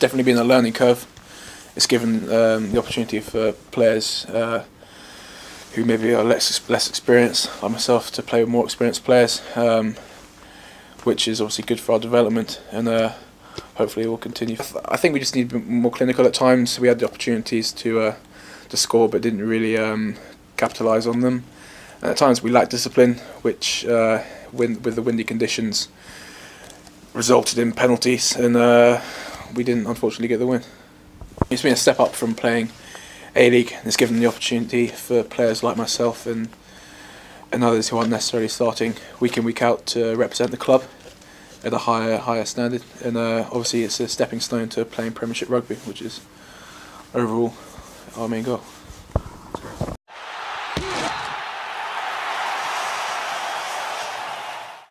definitely been a learning curve. It's given um, the opportunity for players uh, who maybe are less less experienced, like myself, to play with more experienced players, um, which is obviously good for our development and uh, hopefully it will continue. I think we just need to be more clinical at times. We had the opportunities to uh, to score, but didn't really um, capitalise on them. And at times we lacked discipline, which uh, with, with the windy conditions resulted in penalties, and uh, we didn't unfortunately get the win. It's been a step up from playing A League. It's given the opportunity for players like myself and and others who aren't necessarily starting week in week out to represent the club at a higher higher standard. And uh, obviously, it's a stepping stone to playing Premiership rugby, which is overall our main goal.